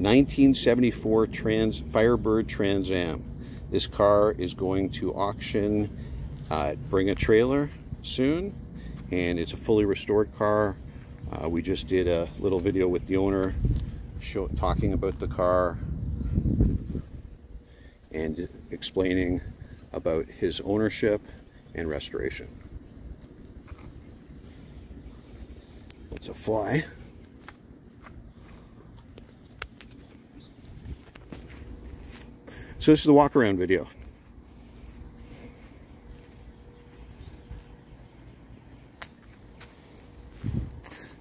1974 Trans Firebird Trans Am. This car is going to auction uh, Bring a Trailer soon, and it's a fully restored car. Uh, we just did a little video with the owner show, talking about the car and explaining about his ownership and restoration. It's a fly. So this is the walk around video.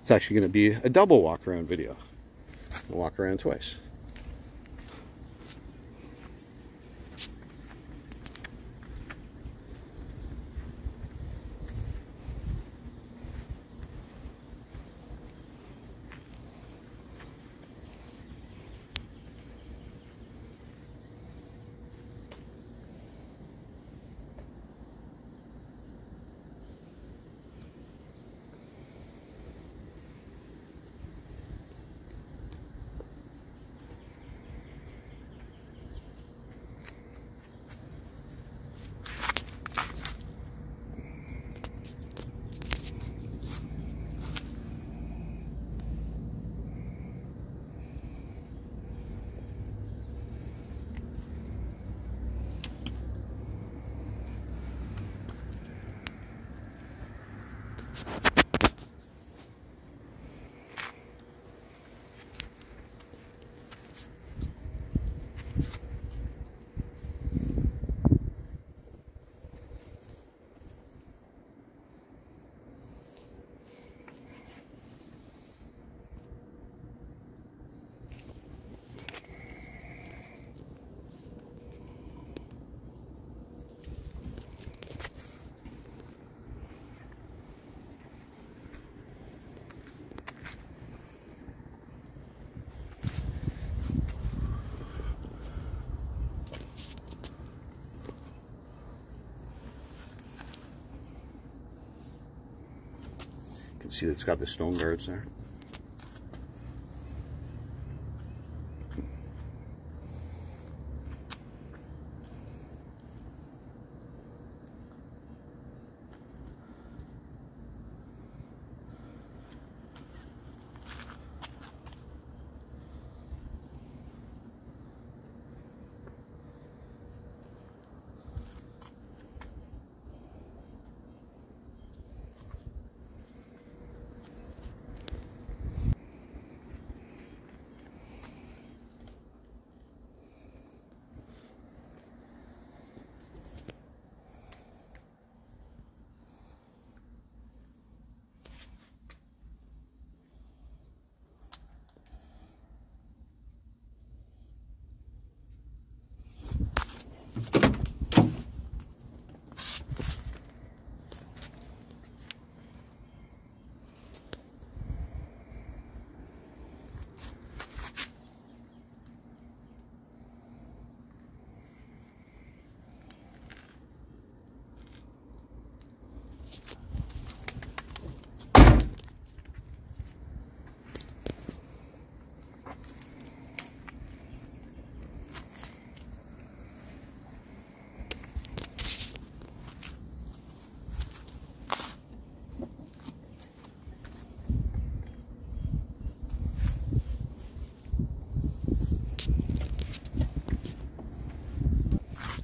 It's actually going to be a double walk around video. I'll walk around twice. Can see that it's got the stone guards there.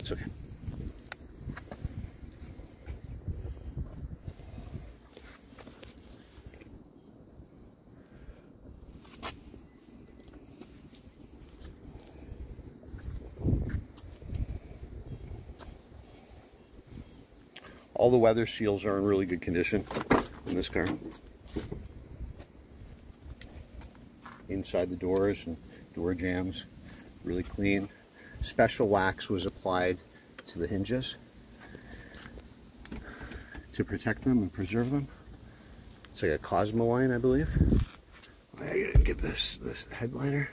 It's okay. All the weather seals are in really good condition in this car. Inside the doors and door jambs, really clean. Special wax was applied to the hinges to protect them and preserve them. It's like a Cosmoline, I believe. I didn't get this this headliner.